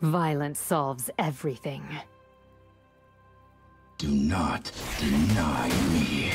Violence solves everything. Do not deny me.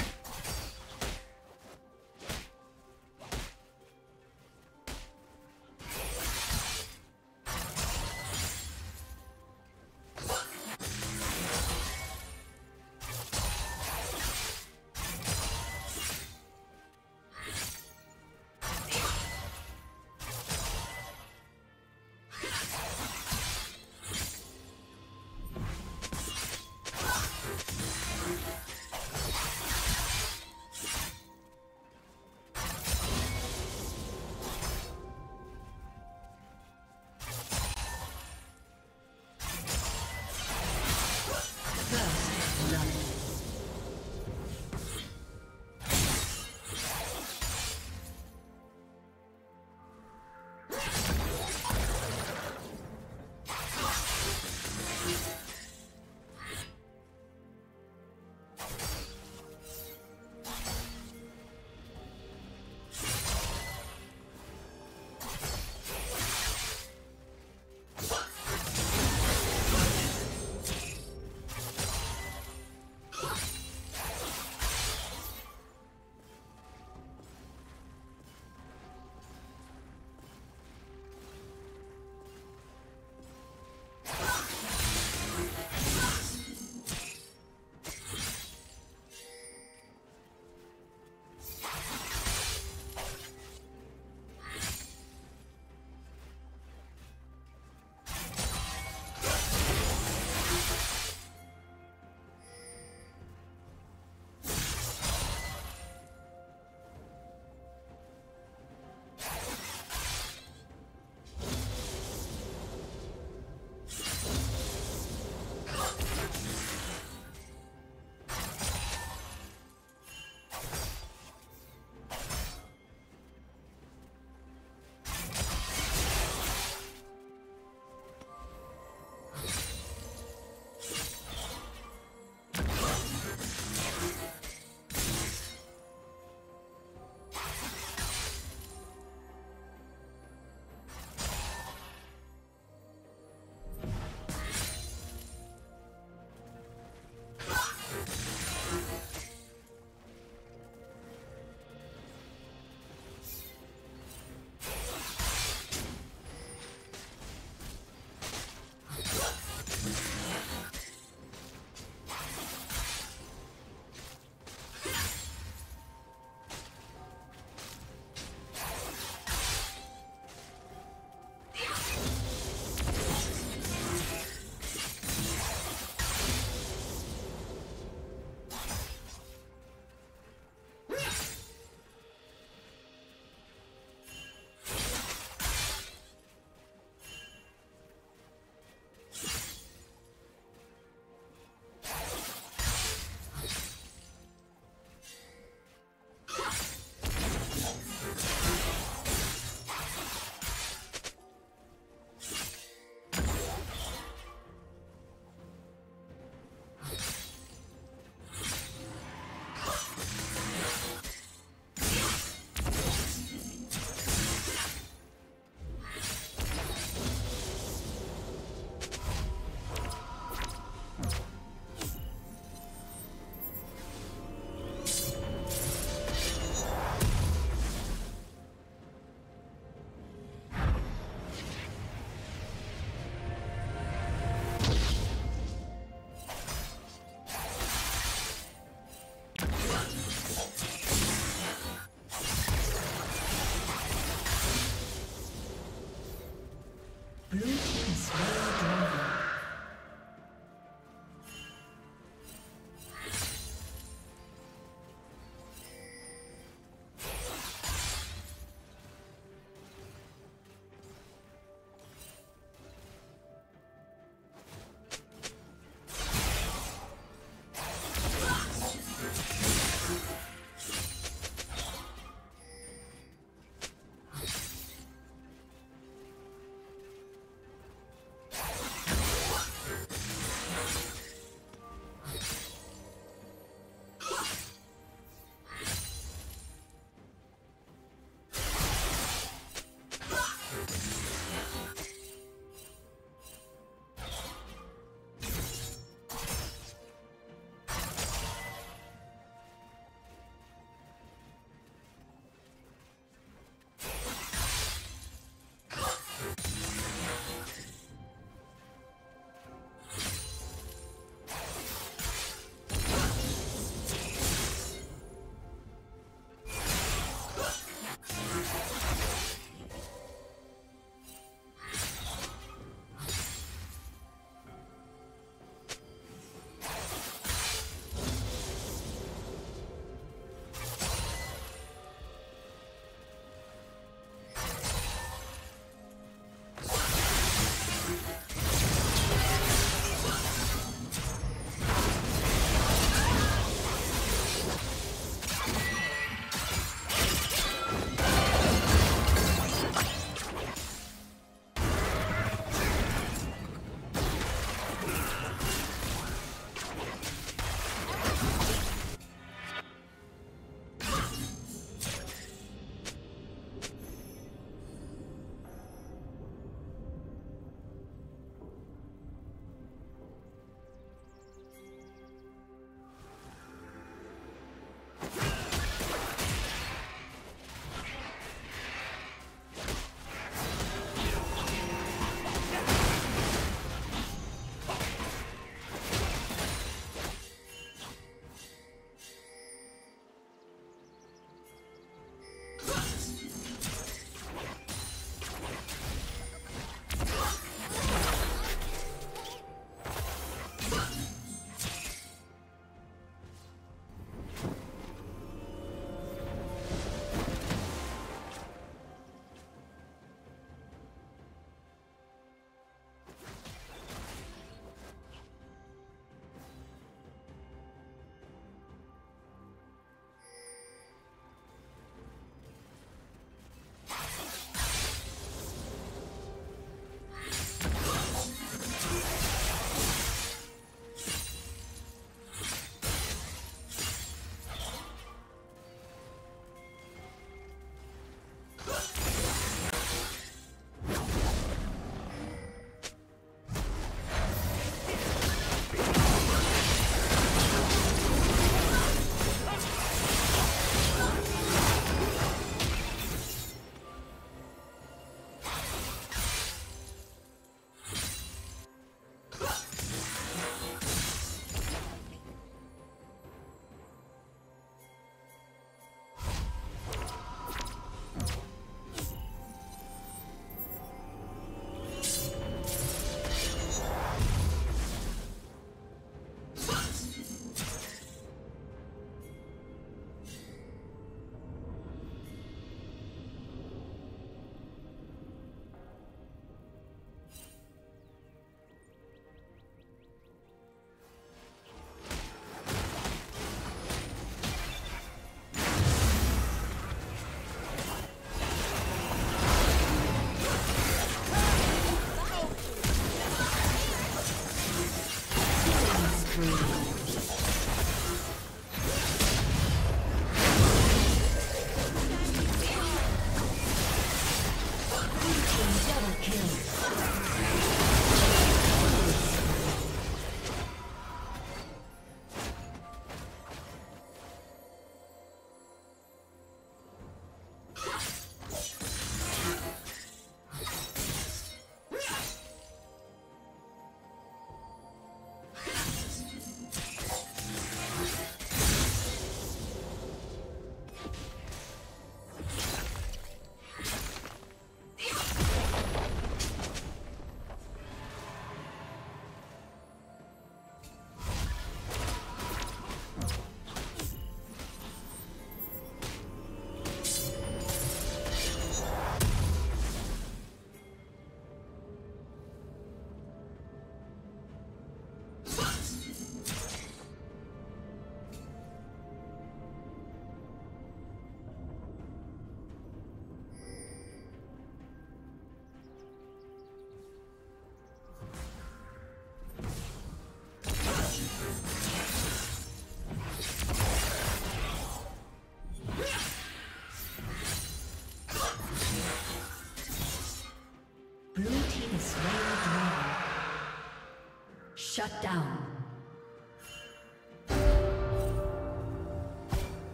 Shut down.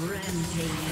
Rampage.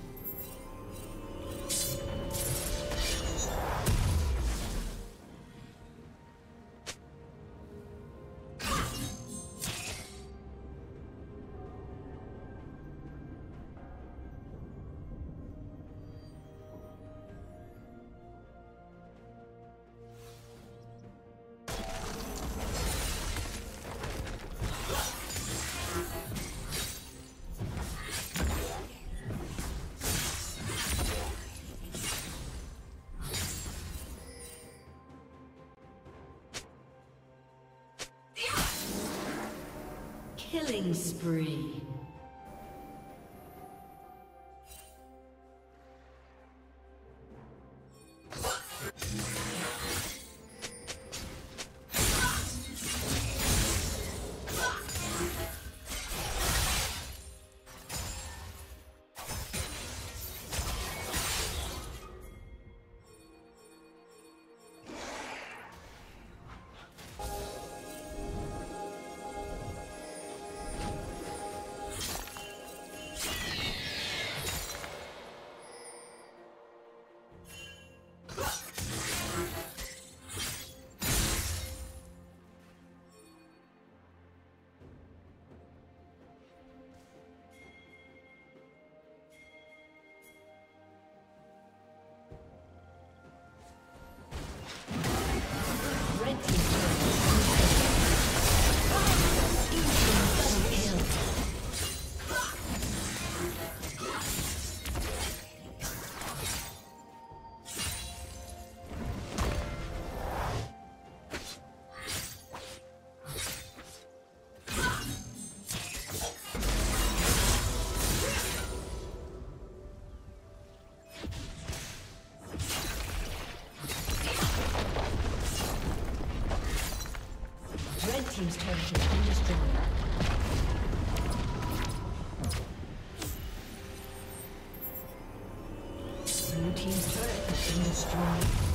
Killing spree. Been destroyed.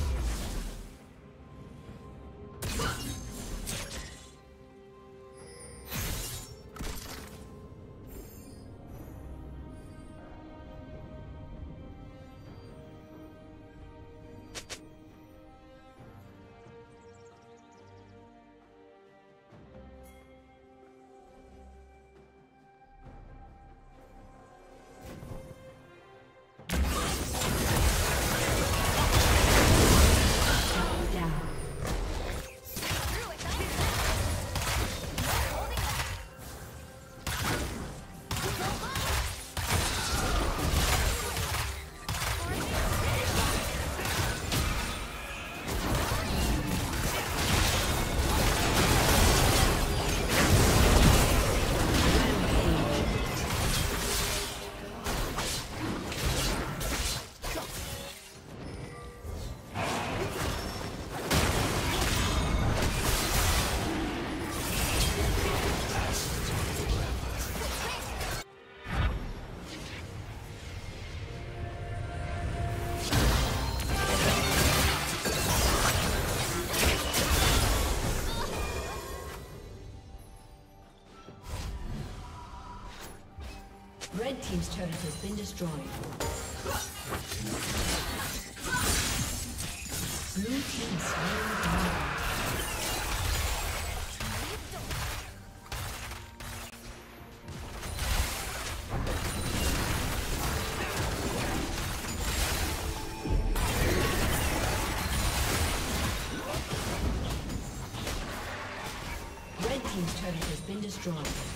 Team's turret has been destroyed. Blue team slain down. Red team's turret has been destroyed.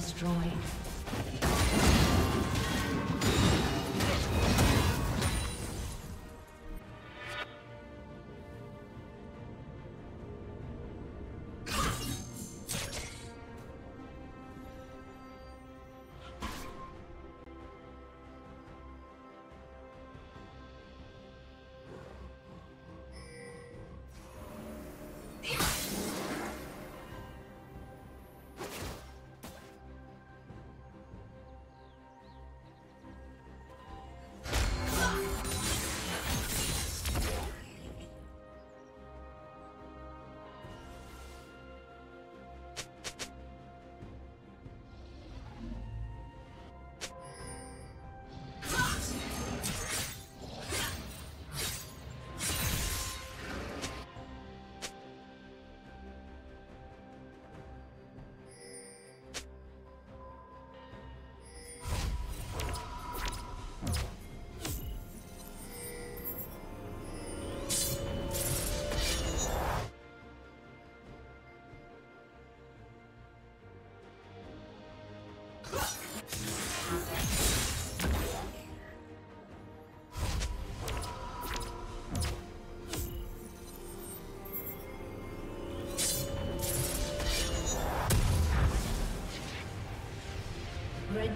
Destroyed.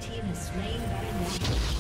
Team has slain Baron Nashor.